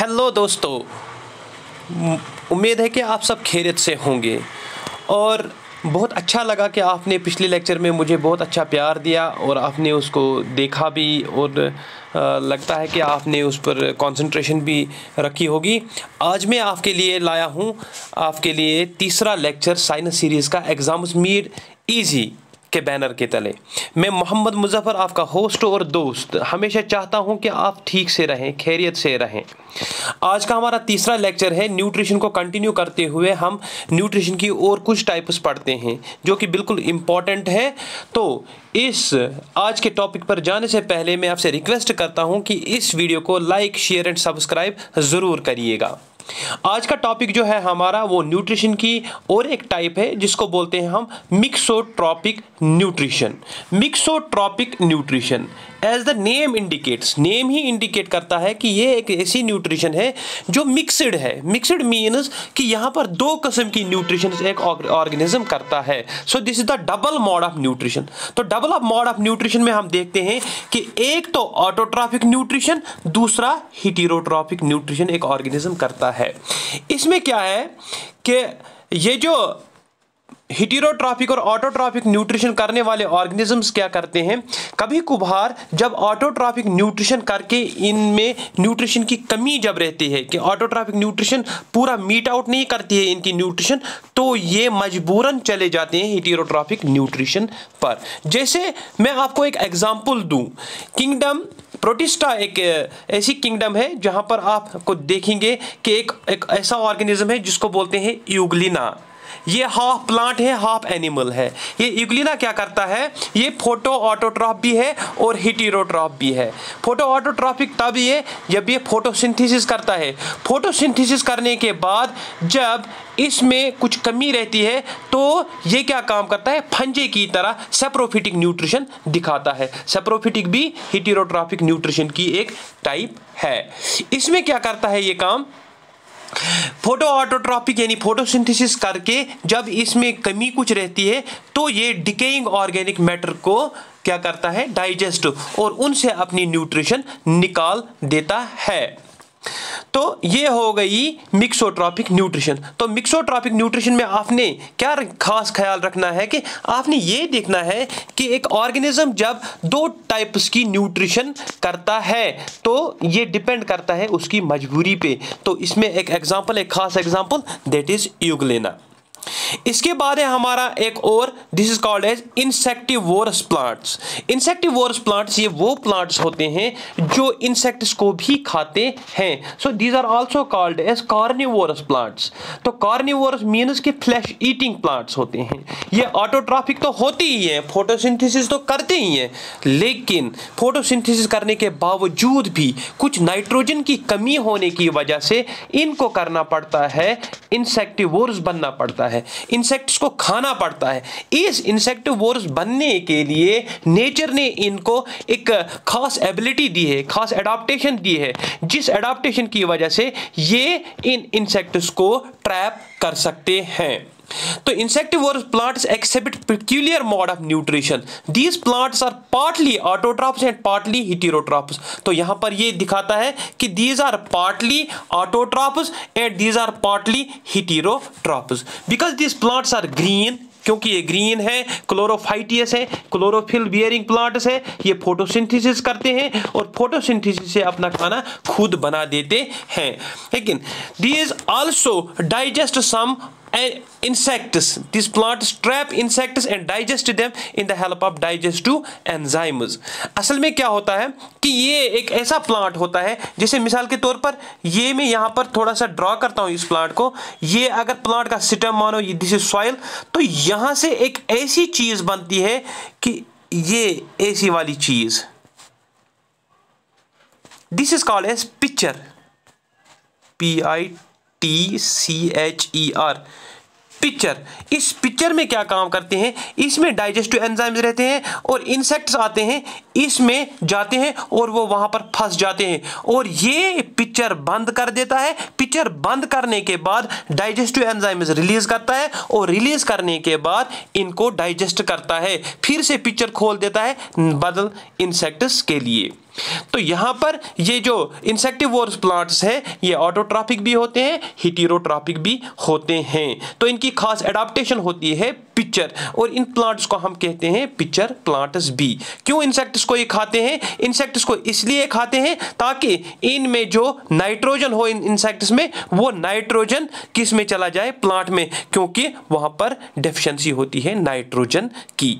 Hello दोस्तों उम्मीद है कि आप सब खैरियत से होंगे। और बहुत अच्छा लगा कि आपने पिछले लेक्चर में मुझे बहुत अच्छा प्यार दिया और आपने उसको देखा भी और लगता है कि आपने उस पर कंसंट्रेशन भी रखी होगी। आज मैं आपके लिए लाया हूँ, आपके लिए तीसरा लेक्चर साइंस सीरीज़ का एग्ज़ाम्स मीड इजी के बैनर के तले। मैं मोहम्मद मुजफ़र आपका होस्ट और दोस्त। हमेशा चाहता हूँ कि आप ठीक से रहें, खैरियत से रहें। आज का हमारा तीसरा लेक्चर है न्यूट्रिशन को कंटिन्यू करते हुए हम न्यूट्रिशन की और कुछ टाइप्स पढ़ते हैं, जो कि बिल्कुल इंपॉर्टेंट है। तो इस आज के टॉपिक पर जाने से पहले मैं आपसे रिक्वेस्ट करता हूँ कि इस वीडियो को लाइक शेयर एंड सब्सक्राइब ज़रूर करिएगा। आज का टॉपिक जो है हमारा वो न्यूट्रिशन की और एक टाइप है, जिसको बोलते हैं हम mixotrophic nutrition mixotrophic nutrition as the name indicates name he indicate करता है कि ये एक ऐसी न्यूट्रिशन है जो मिक्सड है। मिक्सड मीन्स कि यहाँ पर दो किस्म की न्यूट्रिशन एक ऑर्गेनिज्म करता है। So this is the double mode of nutrition तो double of mode of nutrition में हम देखते हैं कि एक तो ऑटोट्रॉपिक न्यूट्रिशन दूसरा हिटीरोट्रॉपिक न्यूट्रिशन एक ऑर्गेनिज्म करता है। इसमें क्या है कि ये जो हिटीरोट्रॉपिक और ऑटोट्रॉपिक न्यूट्रिशन करने वाले ऑर्गेनिजम्स क्या करते हैं? कभी कुभार जब ऑटोट्रॉपिक न्यूट्रिशन करके इनमें न्यूट्रिशन की कमी जब रहती है कि ऑटोट्रॉपिक न्यूट्रिशन पूरा मीट आउट नहीं करती है इनकी न्यूट्रिशन तो ये मजबूरन चले जाते हैं हिटीरोट्रॉपिक न्यूट्रिशन पर। जैसे मैं आपको एक एग्ज़ाम्पल दूँ, किंगडम प्रोटिस्टा एक ऐसी किंगडम है जहाँ पर आपको देखेंगे कि एक एक ऐसा ऑर्गेनिज्म है जिसको बोलते हैं यूगलिना। ये हाफ़ प्लांट है हाफ़ एनिमल है। ये यूग्लिना क्या करता है? ये फ़ोटो ऑटोट्रॉप भी है और हिटीरोट्रॉप भी है। फ़ोटो ऑटोट्रॉपिक तब ये जब ये फोटोसिंथेसिस करता है। फोटोसिंथेसिस करने के बाद जब इसमें कुछ कमी रहती है तो ये क्या काम करता है? फंजे की तरह सेप्रोफिटिक न्यूट्रिशन दिखाता है। सेप्रोफिटिक भी हिटीरोट्रॉपिक न्यूट्रिशन की एक टाइप है। इसमें क्या करता है ये काम? फ़ोटो ऑटोट्रॉपिक यानी फोटोसिंथेसिस करके जब इसमें कमी कुछ रहती है तो ये डिकेइंग ऑर्गेनिक मैटर को क्या करता है? डाइजेस्ट और उनसे अपनी न्यूट्रिशन निकाल देता है। तो ये हो गई मिक्सोट्रॉपिक न्यूट्रिशन तो मिक्सोट्रॉपिक न्यूट्रिशन में आपने क्या खास ख्याल रखना है कि आपने ये देखना है कि एक ऑर्गेनिज्म जब दो टाइप्स की न्यूट्रिशन करता है तो ये डिपेंड करता है उसकी मजबूरी पे। तो इसमें एक एग्जांपल एक खास एग्जांपल दैट इज़ यूगलेना इसके बाद है हमारा एक और this is called as insectivorous plants insectivorous plants ये वो प्लांट्स होते हैं जो इंसेक्ट्स को भी खाते हैं. So these are also called as carnivorous plants तो कार्निवोरस मीन्स के फ्लैश ईटिंग प्लांट्स होते हैं. ये ऑटोट्राफिक तो होते ही हैं फोटोसिंथेसिस तो करते ही हैं. लेकिन फोटोसिंथेसिस करने के बावजूद भी कुछ नाइट्रोजन की कमी होने की वजह से इनको करना पड़ता है इंसेक्टिवोरस बनना पड़ता है. इंसेक्ट्स को खाना पड़ता है। इस इंसेक्ट वोर्स बनने के लिए नेचर ने इनको एक खास एबिलिटी दी है, खास एडाप्टेशन दी है, जिस एडाप्टेशन की वजह से ये इन इंसेक्ट्स को ट्रैप कर सकते हैं। तो insectivore plants except peculiar mode of nutrition these plants are partly autotrophs and partly heterotrophs तो यहाँ पर ये दिखाता है कि these are partly autotrophs and these are partly heterotrophs because these plants are green क्योंकि ये ग्रीन है क्लोरोफाइटियस है क्लोरोफिल बियरिंग प्लांट्स है, ये फोटोसिंथेसिस करते हैं और फोटोसिंथेसिस से अपना खाना खुद बना देते हैं। लेकिन they also digest some insects. These plants trap insects and digest them in the help of digestive enzymes. असल में क्या होता है कि ये एक ऐसा प्लांट होता है, जैसे मिसाल के तौर पर ये मैं यहाँ पर थोड़ा सा ड्रॉ करता हूँ इस प्लांट को। ये अगर प्लांट का सिस्टम मानो दिस इज़ सॉइल तो यहाँ से एक ऐसी चीज़ बनती है कि ये ऐसी वाली चीज़। This is called as pitcher P I T C H E R pitcher इस पिक्चर में क्या काम करते हैं? इसमें डाइजेस्टिव एंजाइम्स रहते हैं और इंसेक्ट्स आते हैं। इसमें जाते हैं और वो वहाँ पर फंस जाते हैं। और ये पिक्चर बंद कर देता है। पिक्चर बंद करने के बाद डाइजेस्टिव एंजाइम्स रिलीज़ करता है और रिलीज़ करने के बाद इनको डाइजेस्ट करता है। फिर से पिक्चर खोल देता है। बदल इंसेक्ट्स के लिए। तो यहाँ पर ये जो इंसेक्टिवोर्स प्लांट्स हैं, ये ऑटोट्रॉपिक भी होते हैं हिटीरोट्रॉपिक भी होते हैं। तो इनकी खास एडाप्टेशन होती है पिक्चर, और इन प्लांट्स को हम कहते हैं पिक्चर प्लांट्स भी। क्यों इंसेक्ट्स को ये खाते हैं? इंसेक्ट्स को इसलिए खाते हैं ताकि इनमें जो नाइट्रोजन हो इन इंसेक्ट्स में, वो नाइट्रोजन किसमें चला जाए? प्लांट में, क्योंकि वहाँ पर डेफिशिएंसी होती है नाइट्रोजन की।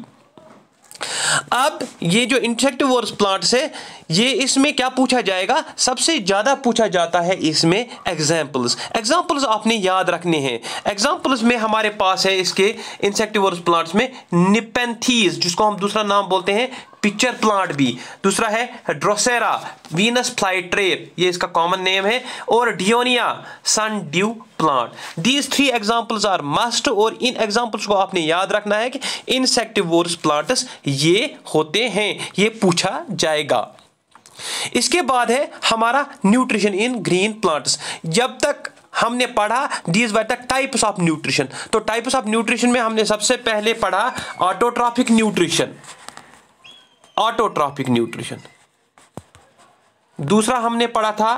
अब ये जो इंसेक्टिवोर्स प्लांट्स है ये इसमें क्या पूछा जाएगा? सबसे ज़्यादा पूछा जाता है इसमें एग्जाम्पल्स एग्जाम्पल्स आपने याद रखने हैं. एग्जाम्पल्स में हमारे पास है इसके इंसेक्टिवर्स प्लांट्स में निपेंथीज जिसको हम दूसरा नाम बोलते हैं, पिक्चर प्लांट भी. दूसरा है ड्रोसेरा वीनस फ्लाइट्रेप ये इसका कॉमन नेम है. और Dionaea sun dew plant these three examples are must और इन एग्जांपल्स को आपने याद रखना है कि इंसेक्टिवोर्स प्लांट्स ये होते हैं. ये पूछा जाएगा. इसके बाद है हमारा न्यूट्रिशन इन ग्रीन प्लांट्स जब तक हमने पढ़ा these were the types of nutrition तो टाइप्स ऑफ़ न्यूट्रिशन में हमने सबसे पहले पढ़ा ऑटोट्रॉपिक न्यूट्रिशन ऑटोट्रॉपिक न्यूट्रिशन दूसरा हमने पढ़ा था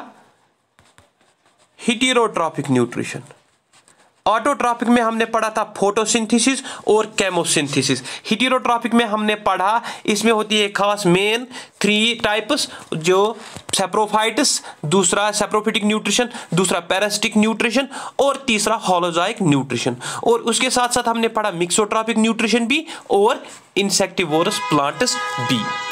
हिटीरोट्रॉफिक न्यूट्रिशन ऑटोट्रॉपिक में हमने पढ़ा था फोटोसिंथेसिस और केमोसिंथेसिस हिटीरोट्रॉपिक में हमने पढ़ा, इसमें होती है खास मेन थ्री टाइप्स जो सेप्रोफाइटिस दूसरा सेप्रोफिटिक न्यूट्रिशन दूसरा पैरासिटिक न्यूट्रिशन और तीसरा होलोजाइक न्यूट्रिशन और उसके साथ साथ हमने पढ़ा मिक्सोट्रॉपिक न्यूट्रिशन भी और इंसेक्टिवोरस प्लांट्स भी.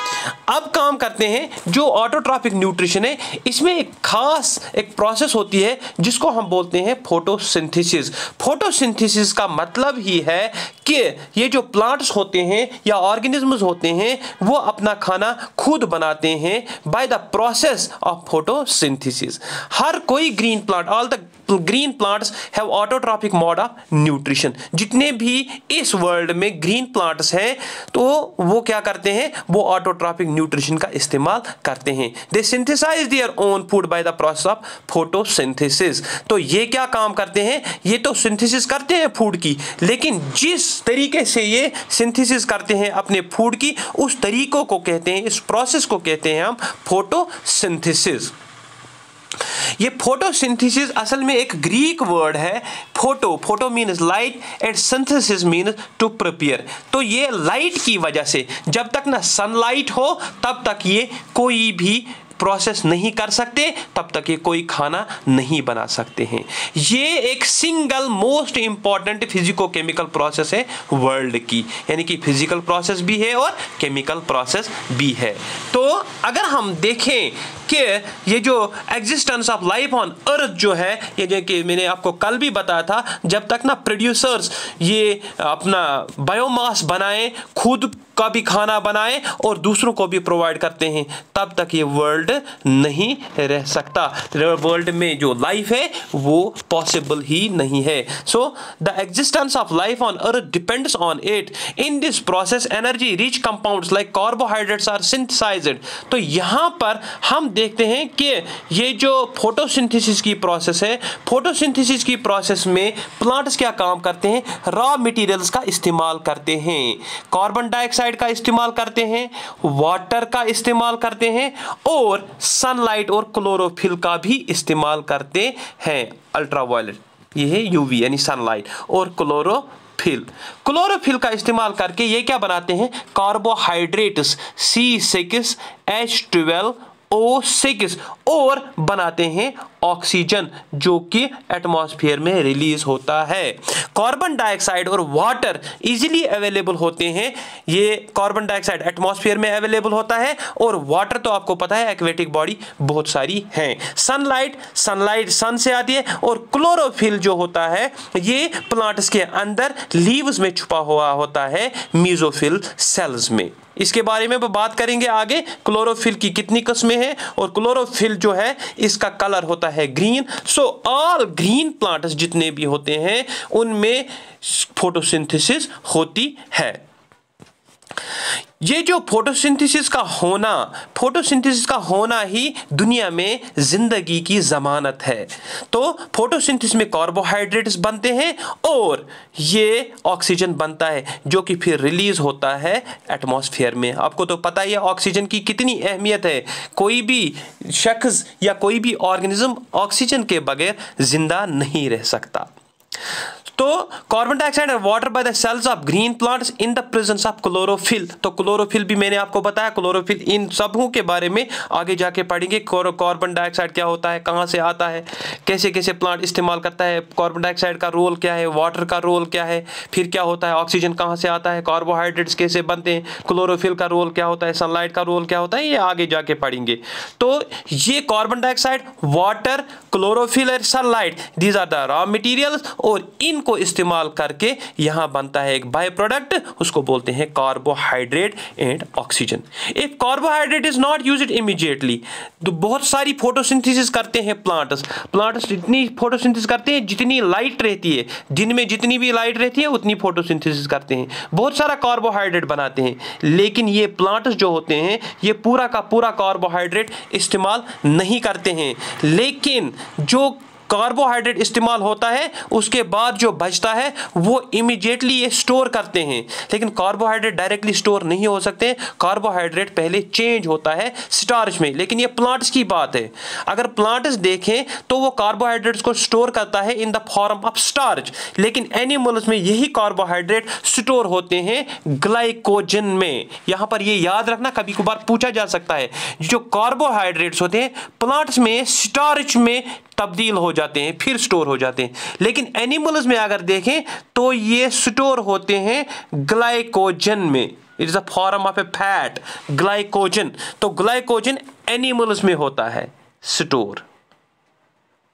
अब काम करते हैं जो ऑटोट्रॉपिक न्यूट्रिशन है, इसमें एक खास एक प्रोसेस होती है, जिसको हम बोलते हैं फोटोसिंथेसिस फोटोसिंथेसिस का मतलब ही है कि ये जो प्लांट्स होते हैं या ऑर्गेनिजम्स होते हैं, वो अपना खाना खुद बनाते हैं by the process of photosynthesis हर कोई green plant all the green plants have autotrophic mode of nutrition जितने भी इस वर्ल्ड में ग्रीन प्लांट्स हैं तो वो क्या करते हैं? वो ऑटोट्रॉपिक न्यूट्रिशन का इस्तेमाल करते हैं। They synthesize their own food by the process of photosynthesis तो ये क्या काम करते हैं? ये तो सिंथेसिस करते हैं फ़ूड की। लेकिन जिस तरीके से ये सिंथेसिस करते हैं अपने फ़ूड की, उस तरीकों को कहते हैं, इस प्रोसेस को कहते हैं हम फोटोसिंथेसिस ये फोटोसिंथेसिस असल में एक ग्रीक वर्ड है photo photo means light and synthesis means to prepare तो ये लाइट की वजह से, जब तक ना सनलाइट हो, तब तक ये कोई भी प्रोसेस नहीं कर सकते, तब तक ये कोई खाना नहीं बना सकते हैं। ये एक single most important physico chemical process है वर्ल्ड की, यानी कि फ़िज़िकल प्रोसेस भी है और केमिकल प्रोसेस भी है। तो अगर हम देखें कि ये जो existence of life on earth जो है, ये जो कि मैंने आपको कल भी बताया था, जब तक ना प्रोड्यूसर्स ये अपना बायोमास बनाएँ, खुद का भी खाना बनाएँ और दूसरों को भी प्रोवाइड करते हैं, तब तक ये वर्ल्ड नहीं रह सकता। वर्ल्ड में जो लाइफ है, वो पॉसिबल ही नहीं है। So the existence of life on earth depends on it in this process energy rich compounds like carbohydrates are synthesized तो यहाँ पर हम देखते हैं कि ये जो फोटोसिंथेसिस की प्रोसेस है फोटोसिंथेसिस की प्रोसेस में प्लांट्स क्या काम करते हैं? रॉ मटेरियल्स का इस्तेमाल करते हैं। कार्बन डाइऑक्साइड का इस्तेमाल करते हैं वाटर का इस्तेमाल करते हैं और सनलाइट और क्लोरोफिल का भी इस्तेमाल करते हैं। अल्ट्रावायलेट ये है यूवी यानी सनलाइट और क्लोरो फिल क्लोरोफिल का इस्तेमाल करके ये क्या बनाते हैं? Carbohydrates C six H twelve O six और बनाते हैं ऑक्सीजन, जो कि एटमॉस्फेयर में रिलीज़ होता है। कार्बन डाइऑक्साइड और वाटर इजीली अवेलेबल होते हैं। ये कार्बन डाइऑक्साइड एटमॉस्फेयर में अवेलेबल होता है और वाटर तो आपको पता है एक्वेटिक बॉडी बहुत सारी हैं। सनलाइट सनलाइट सन से आती है और क्लोरोफिल जो होता है, ये प्लांट्स के अंदर लीव्स में छुपा हुआ होता है मीजोफिल सेल्स में। इसके बारे में बात करेंगे आगे। क्लोरोफिल की कितनी किस्में हैं और क्लोरोफिल जो है, इसका कलर होता है green so all green plants जितने भी होते हैं, उनमें फोटोसिंथेसिस होती है। ये जो फोटोसिंथेसिस का होना फोटोसिंथेसिस का होना ही दुनिया में ज़िंदगी की ज़मानत है। तो फोटोसिंथेसिस में कार्बोहाइड्रेट्स बनते हैं और ये ऑक्सीजन बनता है, जो कि फिर रिलीज़ होता है एटमॉस्फेयर में। आपको तो पता ही है ऑक्सीजन की कितनी अहमियत है। कोई भी शख्स या कोई भी ऑर्गेनिज्म ऑक्सीजन के बगैर ज़िंदा नहीं रह सकता। तो कार्बन डाइऑक्साइड और water by the cells of green plants in the presence of chlorophyll तो क्लोरोफिल भी मैंने आपको बताया क्लोरोफिल इन सबों के बारे में आगे जाके पढ़ेंगे। कार्बन डाइऑक्साइड क्या होता है, कहाँ से आता है, कैसे कैसे प्लांट इस्तेमाल करता है कार्बन डाइऑक्साइड का रोल क्या है वाटर का रोल क्या है, फिर क्या होता है ऑक्सीजन कहाँ से आता है कार्बोहाइड्रेट्स कैसे बनते हैं क्लोरोफिल का रोल क्या होता है सनलाइट का रोल क्या होता है, ये आगे जाके पढ़ेंगे। तो ये कार्बन डाइऑक्साइड वाटर क्लोरोफिल और sunlight these are the raw materials और इन को इस्तेमाल करके यहाँ बनता है एक बाय प्रोडक्ट उसको बोलते हैं carbohydrate and oxygen if carbohydrate is not use immediately तो बहुत सारी फोटोसिंथेसिस करते हैं प्लांट्स प्लांट्स इतनी फोटोसिंथेसिस करते हैं, जितनी लाइट रहती है दिन में जितनी भी लाइट रहती है, उतनी फोटोसिंथेसिस करते हैं. बहुत सारा कार्बोहाइड्रेट बनाते हैं, लेकिन ये प्लांट्स जो होते हैं, ये पूरा का पूरा कार्बोहाइड्रेट इस्तेमाल नहीं करते हैं. लेकिन जो कार्बोहाइड्रेट इस्तेमाल होता है, उसके बाद जो बचता है, वो इमिजिएटली ये स्टोर करते हैं। लेकिन कार्बोहाइड्रेट डायरेक्टली स्टोर नहीं हो सकते। कार्बोहाइड्रेट पहले चेंज होता है स्टार्च में। लेकिन ये प्लांट्स की बात है। अगर प्लांट्स देखें तो वो कार्बोहाइड्रेट्स को स्टोर करता है in the form of starch लेकिन एनिमल्स में यही कार्बोहाइड्रेट स्टोर होते हैं ग्लाइकोजन में। यहाँ पर ये याद रखना, कभी कभार पूछा जा सकता है। जो कार्बोहाइड्रेट्स होते हैं प्लांट्स में स्टार्च में तब्दील हो जाते हैं, फिर स्टोर हो जाते हैं। लेकिन एनिमल्स में अगर देखें तो ये स्टोर होते हैं ग्लाइकोजन में। It is a form of a fat glycogen तो ग्लाइकोजन एनिमल्स में होता है, स्टोर।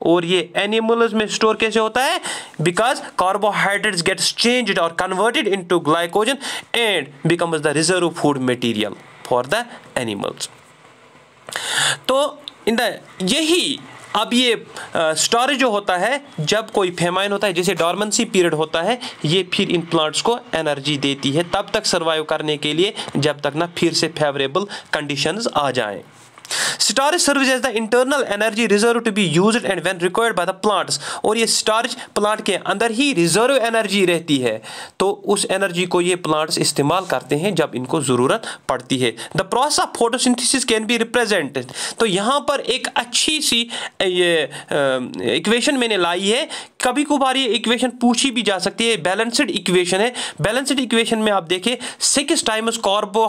और ये एनिमल्स में स्टोर कैसे होता है? बिकॉज़ कार्बोहाइड्रेट्स गेट्स चेंज्ड और converted into glycogen and becomes the reserve food material for the animals तो इन द यही अब ये स्टोरेज जो होता है, जब कोई फेमाइन होता है, जैसे डॉर्मेंसी पीरियड होता है, ये फिर इन प्लांट्स को एनर्जी देती है। तब तक सर्वाइव करने के लिए, जब तक ना फिर से फेवरेबल कंडीशंस आ जाएँ। Starch serves as the internal energy reserve to be use and when required by the plants और ये स्टार्च प्लांट के अंदर ही रिज़र्व एनर्जी रहती है। तो उस एनर्जी को ये प्लांट्स इस्तेमाल करते हैं जब इनको ज़रूरत पड़ती है। The process of photosynthesis can be represented तो यहाँ पर एक अच्छी सी, ये इक्वेशन मैंने लाई है कभी कभार ये इक्वेशन पूछी भी जा सकती है। बैलेंसड इक्वेशन है। बैलेंसड इक्वेशन में आप देखें six times carbo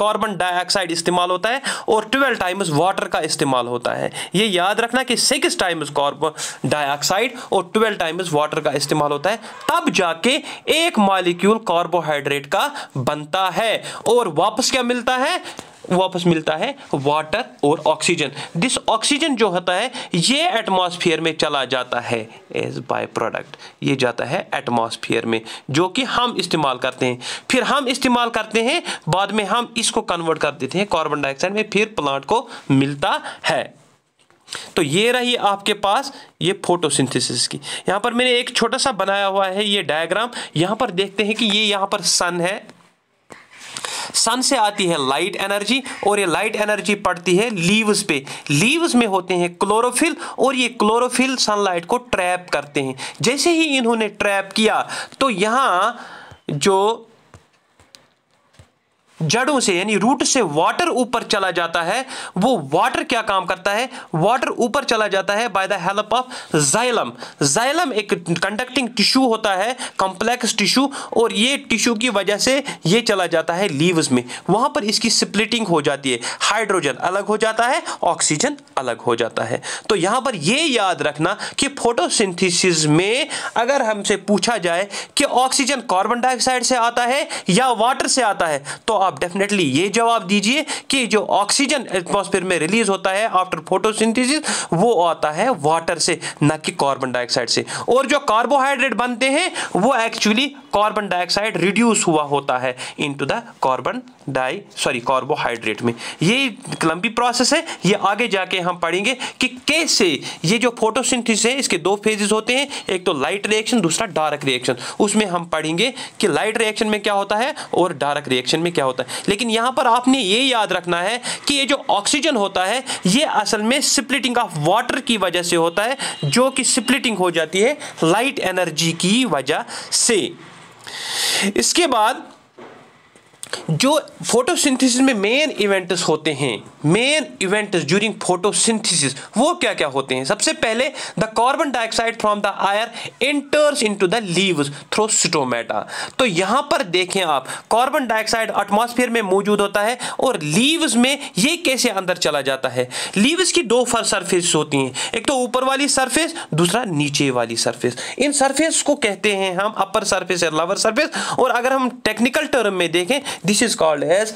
carbon dioxide इस्तेमाल होता है और ट्वेल्व टाइम्स वाटर का इस्तेमाल होता है। ये याद रखना कि सिक्स टाइम्स कार्बन डाइऑक्साइड और ट्वेल्व टाइम्स वाटर का इस्तेमाल होता है। तब जाके एक मालिक्यूल कार्बोहाइड्रेट का बनता है और वापस क्या मिलता है? वापस मिलता है वाटर और ऑक्सीजन। दिस ऑक्सीजन जो होता है, ये एटमॉस्फेयर में चला जाता है एज बाय प्रोडक्ट ये जाता है एटमॉस्फेयर में, जो कि हम इस्तेमाल करते हैं। फिर हम इस्तेमाल करते हैं, बाद में हम इसको कन्वर्ट कर देते हैं कार्बन डाइऑक्साइड में, फिर प्लांट को मिलता है। तो ये रही आपके पास ये फोटोसिंथेसिस की। यहाँ पर मैंने एक छोटा सा बनाया हुआ है ये डायग्राम यहाँ पर देखते हैं कि ये यहाँ पर सन है। सन से आती है लाइट एनर्जी और ये लाइट एनर्जी पड़ती है लीव्स पे। लीव्स में होते हैं क्लोरोफिल और ये क्लोरोफिल सनलाइट को ट्रैप करते हैं। जैसे ही इन्होंने ट्रैप किया तो यहाँ जो जड़ों से, यानी रूट से वाटर ऊपर चला जाता है। वो वाटर क्या काम करता है? वाटर ऊपर चला जाता है by the help of xylem xylem एक कंडक्टिंग टिश्यू होता है कॉम्प्लेक्स टिश्यू और ये टिश्यू की वजह से ये चला जाता है लीव्स में। वहाँ पर इसकी स्प्लिटिंग हो जाती है। हाइड्रोजन अलग हो जाता है ऑक्सीजन अलग हो जाता है। तो यहाँ पर ये याद रखना कि फोटोसिंथेसिस में अगर हमसे पूछा जाए कि ऑक्सीजन कार्बन डाइऑक्साइड से आता है या वाटर से आता है तो आप डेफिनेटली ये जवाब दीजिए कि जो ऑक्सीजन एटमॉस्फेयर में रिलीज़ होता है आफ्टर फोटोसिंथेसिस वो आता है वाटर से, न कि कार्बन डाइऑक्साइड से। और जो कार्बोहाइड्रेट बनते हैं, वो एक्चुअली कार्बन डाइऑक्साइड रिड्यूस हुआ होता है into the carbon di sorry carbohydrate में। ये लंबी प्रोसेस है, ये आगे जाके हम पढ़ेंगे कि कैसे ये जो फोटोसिंथेसिस है, इसके दो फेजेस होते हैं, एक तो लाइट रिएक्शन दूसरा डार्क रिएक्शन उसमें हम पढ़ेंगे कि लाइट रिएक्शन में क्या होता है और डार्क रिएक्शन में क्या होता है। लेकिन यहाँ पर आपने ये याद रखना है कि ये जो ऑक्सीजन होता है, ये असल में स्प्लिटिंग ऑफ़ वाटर की वजह से होता है, जो कि स्प्लिटिंग हो जाती है लाइट एनर्जी की वजह से। इसके बाद जो फोटोसिंथेसिस में मेन इवेंट्स होते हैं मेन इवेंट्स ड्यूरिंग फोटोसिंथेसिस वो क्या क्या होते हैं? सबसे पहले the carbon dioxide from the air enters into the leaves through stomata तो यहाँ पर देखें आप कार्बन डाइऑक्साइड एटमॉस्फेयर में मौजूद होता है और लीव्स में ये कैसे अंदर चला जाता है? लीव्स की दो फर सरफेस होती हैं, एक तो ऊपर वाली सरफेस दूसरा नीचे वाली सरफेस इन सरफेस को कहते हैं हम अपर सरफेस या लोअर सरफेस और अगर हम टेक्निकल टर्म में देखें this is called as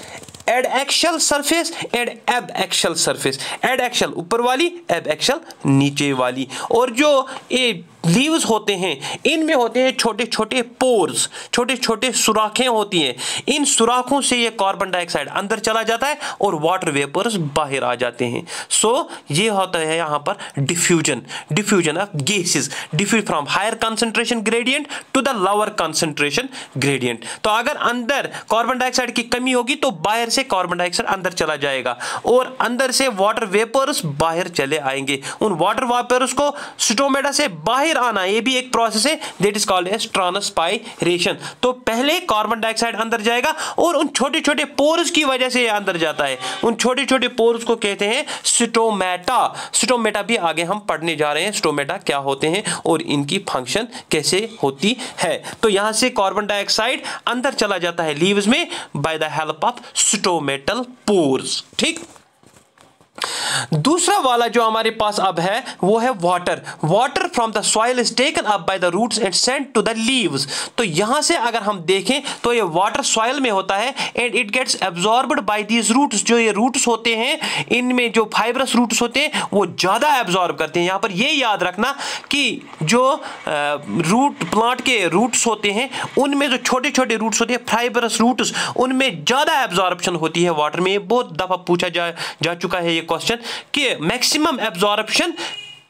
adaxial surface ad abaxial surface adaxial ऊपर वाली एब एक्शल नीचे वाली. और जो ये लीव्स होते हैं इनमें होते हैं छोटे छोटे पोर्स छोटे छोटे सुराखें होती हैं. इन सुराखों से ये कार्बन डाइऑक्साइड अंदर चला जाता है और वाटर वेपर्स बाहर आ जाते हैं. सो so, ये होता है यहाँ पर diffusion diffusion of gases diffuse from higher concentration gradient to the lower concentration gradient तो अगर अंदर कार्बन डाइऑक्साइड की कमी होगी तो बाहर से कार्बन डाइऑक्साइड अंदर चला जाएगा और अंदर से वाटर वेपर्स बाहर चले आएँगे। उन वाटर वेपर्स को स्टोमेटा से बाहर बाहर आना, ये भी एक प्रोसेस है that is called as transpiration तो पहले कार्बन डाइऑक्साइड अंदर जाएगा और उन छोटे छोटे पोर्स की वजह से ये अंदर जाता है। उन छोटे छोटे पोर्स को कहते हैं स्टोमेटा स्टोमेटा भी आगे हम पढ़ने जा रहे हैं स्टोमेटा क्या होते हैं और इनकी फ़ंक्शन कैसे होती है। तो यहाँ से कार्बन डाइऑक्साइड अंदर चला जाता है लीव्स में by the help of stomatal pores ठीक? दूसरा वाला जो हमारे पास अब है, वो है water water from the soil is taken up by the roots and sent to the leaves तो यहाँ से अगर हम देखें तो ये वाटर सॉइल में होता है and it gets absorbed by these roots जो ये रूट्स होते हैं, इनमें जो फाइबरस रूट्स होते हैं, वो ज़्यादा एब्जॉर्ब करते हैं. यहाँ पर ये याद रखना कि जो रूट प्लांट के रूट्स होते हैं, उनमें जो छोटे छोटे रूट्स होते हैं फाइबरस रूट्स उनमें ज़्यादा एब्जॉर्बशन होती है वाटर में. बहुत दफ़ा पूछा जा जा चुका है ये क्वेश्चन कि मैक्सिमम एब्जॉर्प्शन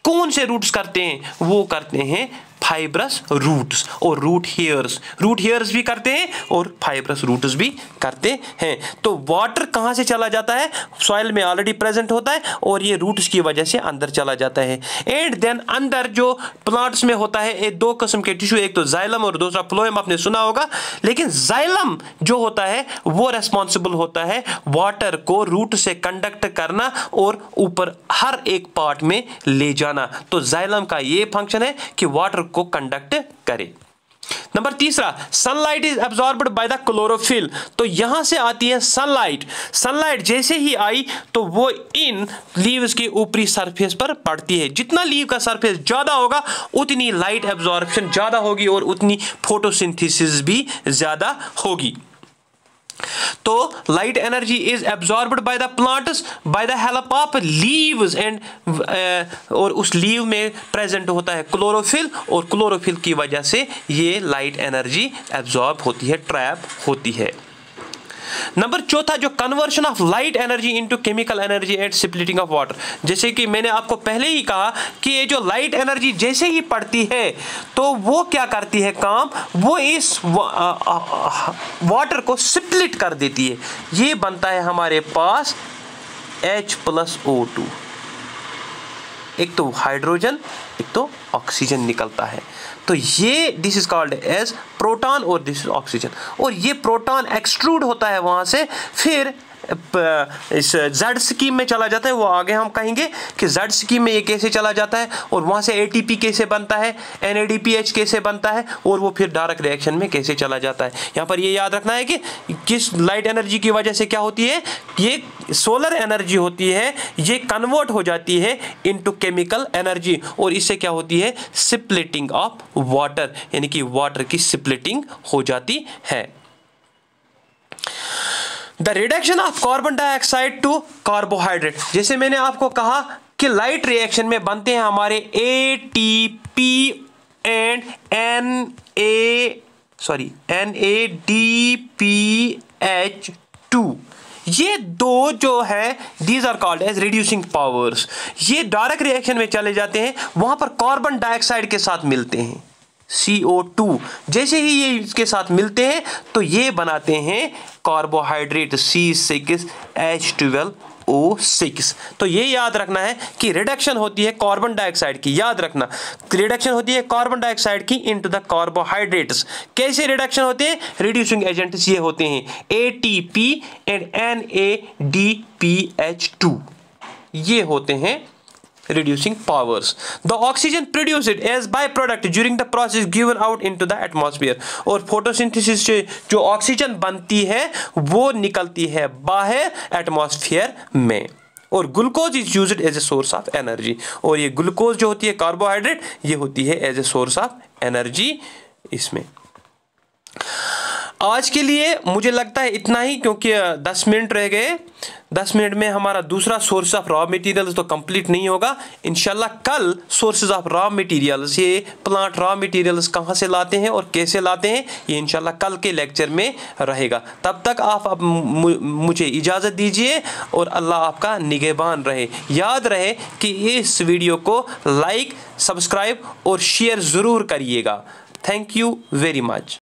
कौन से रूट्स करते हैं? वो करते हैं फाइब्रस रूट्स और रूट हेयर्स रूट हेयर्स भी करते हैं और फाइब्रस रूट्स भी करते हैं. तो वाटर कहाँ से चला जाता है? सॉइल में ऑलरेडी प्रेजेंट होता है और ये रूट्स की वजह से अंदर चला जाता है. एंड देन अंदर जो प्लांट्स में होता है एक दो किस्म के टिश्यू एक तो जाइलम और दूसरा फ्लोएम आपने सुना होगा. लेकिन जाइलम जो होता है, वो रेस्पॉन्सिबल होता है वाटर को रूट से कंडक्ट करना और ऊपर हर एक पार्ट में ले जाना. तो जाइलम का ये फ़ंक्शन है कि वाटर को कंडक्ट करे। नंबर तीसरा sunlight is absorbed by the chlorophyll तो यहाँ से आती है सनलाइट सनलाइट जैसे ही आई तो वो इन लीव्स के ऊपरी सरफेस पर पड़ती है। जितना लीव का सरफेस ज़्यादा होगा, उतनी लाइट एब्जॉर्प्शन ज़्यादा होगी और उतनी फोटोसिंथेसिस भी ज़्यादा होगी। तो light energy is absorbed by the plants by the help of leaves and और उस लीव में प्रेजेंट होता है क्लोरोफिल और क्लोरोफिल की वजह से ये लाइट एनर्जी एब्जॉर्ब होती है ट्रैप होती है। नंबर चौथा, जो conversion of light energy into chemical energy and splitting of water जैसे कि मैंने आपको पहले ही कहा कि ये जो लाइट एनर्जी जैसे ही पड़ती है तो वो क्या करती है काम? वो इस वाटर को स्प्लिट कर देती है। ये बनता है हमारे पास H प्लस ओ टू एक तो हाइड्रोजन एक तो ऑक्सीजन निकलता है। तो ये this is called as proton और दिस इज़ ऑक्सीजन और ये प्रोटॉन एक्सट्रूड होता है वहाँ से, फिर इस जेड स्कीम में चला जाता है, वो आगे हम कहेंगे कि जेड स्कीम में ये कैसे चला जाता है और वहाँ से एटीपी कैसे बनता है एन कैसे बनता है और वो फिर डायरेक्ट रिएक्शन में कैसे चला जाता है। यहाँ पर ये याद रखना है कि किस लाइट एनर्जी की वजह से क्या होती है, ये सोलर एनर्जी होती है, ये कन्वर्ट हो जाती है इनटू केमिकल एनर्जी और इससे क्या होती है स्प्लिटिंग ऑफ़ वाटर यानी कि वाटर की स्प्लिटिंग हो जाती है। The reduction of carbon dioxide to carbohydrate जैसे मैंने आपको कहा कि लाइट रिएक्शन में बनते हैं हमारे A T P and N A sorry N A D P H two ये दो जो है these are called as reducing powers ये डायरेक्ट रिएक्शन में चले जाते हैं, वहाँ पर कार्बन डाइऑक्साइड के साथ मिलते हैं. CO2 जैसे ही ये इसके साथ मिलते हैं तो ये बनाते हैं कार्बोहाइड्रेट C6H12 O6 तो ये याद रखना है कि रिडक्शन होती है कार्बन डाइऑक्साइड की, याद रखना। रिडक्शन होती है कार्बन डाइऑक्साइड की इनटू द कार्बोहाइड्रेट्स कैसे रिडक्शन होते हैं? रिड्यूसिंग एजेंट्स ये होते हैं ATP एंड NADPH2 ये होते हैं reducing powers the oxygen produced as byproduct during the process given out into the atmosphere और photosynthesis से जो ऑक्सीजन बनती है वो निकलती है बाहर एटमॉस्फेयर में और glucose is use as a source of energy और ये ग्लूकोज जो होती है कार्बोहाइड्रेट ये होती है as a source of energy इसमें आज के लिए मुझे लगता है इतना ही, क्योंकि दस मिनट रह गए। दस मिनट में हमारा दूसरा सोर्स ऑफ़ रॉ मटेरियल्स तो कंप्लीट नहीं होगा। इनशाला कल सोर्सेज ऑफ़ रॉ मटेरियल्स ये प्लांट रॉ मटेरियल्स कहाँ से लाते हैं और कैसे लाते हैं, ये इनशाला कल के लेक्चर में रहेगा। तब तक आप अब मुझे इजाज़त दीजिए और अल्लाह आपका निगहबान रहे। याद रहे कि इस वीडियो को लाइक सब्सक्राइब और शेयर ज़रूर करिएगा। Thank you very much